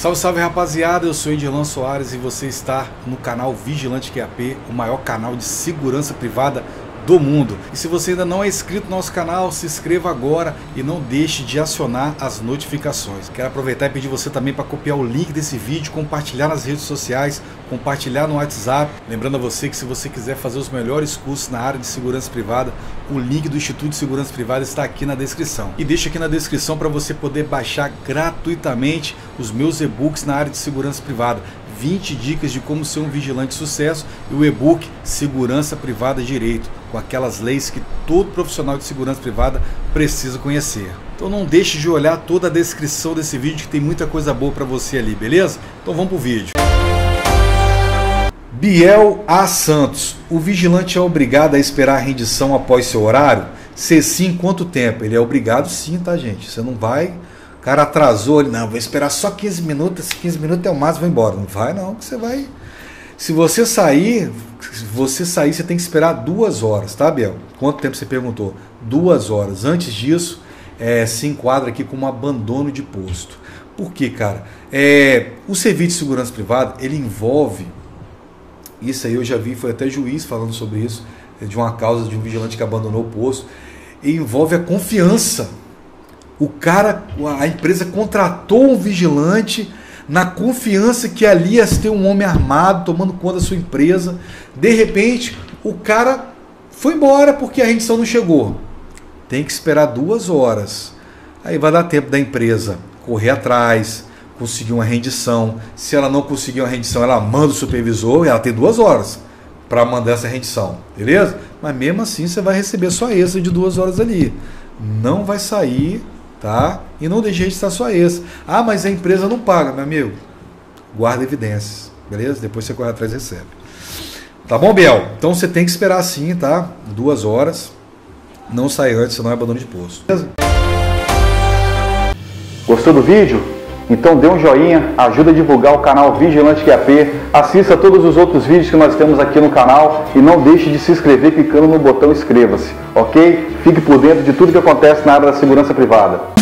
Salve, salve rapaziada, eu sou Edirlan Soares e você está no canal Vigilante QAP, o maior canal de segurança privada do mundo. E se você ainda não é inscrito no nosso canal, se inscreva agora e não deixe de acionar as notificações. Quero aproveitar e pedir você também para copiar o link desse vídeo, compartilhar nas redes sociais, compartilhar no WhatsApp. Lembrando a você que se você quiser fazer os melhores cursos na área de segurança privada, o link do Instituto de Segurança Privada está aqui na descrição. E deixa aqui na descrição para você poder baixar gratuitamente os meus e-books na área de segurança privada. 20 dicas de como ser um vigilante de sucesso e o e-book Segurança Privada Direito, com aquelas leis que todo profissional de segurança privada precisa conhecer. Então não deixe de olhar toda a descrição desse vídeo que tem muita coisa boa para você ali, beleza? Então vamos pro vídeo. Biel A. Santos. O vigilante é obrigado a esperar a rendição após seu horário? Se sim, quanto tempo? Ele é obrigado sim, tá, gente? Você não vai o cara atrasou, ele, não, vou esperar só 15 minutos, 15 minutos é o máximo, vou embora. Não vai não, que você vai. Se você sair, se você sair, você tem que esperar duas horas, tá, Biel? Quanto tempo você perguntou? Duas horas. Antes disso, é, se enquadra aqui como abandono de posto. Por quê, cara? É, o serviço de segurança privada, ele envolve. Isso aí eu já vi, foi até juiz falando sobre isso, de uma causa de um vigilante que abandonou o posto. E envolve a confiança o cara, a empresa contratou um vigilante na confiança que ali ia ter um homem armado tomando conta da sua empresa. De repente, o cara foi embora porque a rendição não chegou. Tem que esperar duas horas. Aí vai dar tempo da empresa correr atrás, conseguir uma rendição. Se ela não conseguir uma rendição, ela manda o supervisor e ela tem duas horas para mandar essa rendição, beleza? Mas mesmo assim você vai receber só essa de duas horas ali. Não vai sair tá? E não deixe de estar só esse. Ah, mas a empresa não paga, meu amigo. Guarda evidências, beleza? Depois você corre atrás e recebe. Tá bom, Biel? Então você tem que esperar assim, tá? Duas horas. Não sai antes, senão é abandono de posto. Beleza? Gostou do vídeo? Então dê um joinha, ajuda a divulgar o canal Vigilante QAP, assista todos os outros vídeos que nós temos aqui no canal e não deixe de se inscrever clicando no botão inscreva-se, ok? Fique por dentro de tudo que acontece na área da segurança privada.